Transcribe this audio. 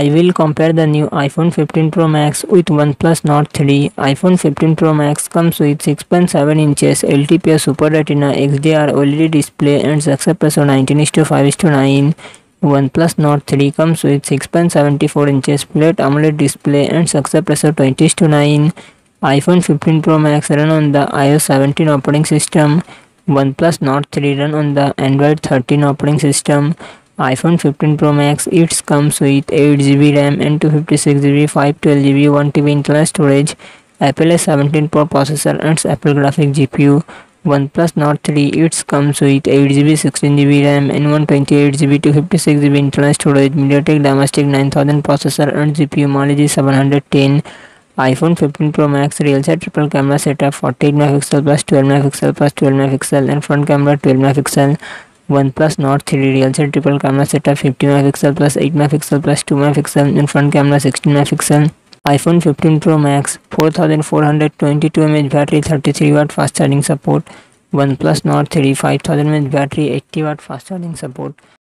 I will compare the new iPhone 15 Pro Max with OnePlus Nord 3. iPhone 15 Pro Max comes with 6.7 inches LTPS Super Retina XDR OLED display and success ratio 19:5:9. OnePlus Nord 3 comes with 6.74 inches flat AMOLED display and success ratio 20:9. iPhone 15 Pro Max run on the iOS 17 operating system. OnePlus Nord 3 run on the Android 13 operating system iPhone 15 Pro Max it comes with 8GB RAM and 256GB 512GB 1TB internal storage Apple A17 Pro processor and Apple graphic GPU OnePlus Nord 3 it comes with 8GB 16GB RAM and 128GB 256GB internal storage MediaTek Dimensity 9000 processor and GPU Mali G710 iPhone 15 Pro Max real set triple camera setup 48 megapixel plus 12 megapixel plus 12 megapixel and front camera 12 megapixel OnePlus Nord three rear से triple camera setup fifty mega pixel plus eight megapixel plus two mega megapixel in front camera sixteen megapixel iPhone 15 pro max four thousand four hundred twenty two M H battery 33 three watt fast charging support OnePlus Nord three five thousand M H battery 80 watt fast charging support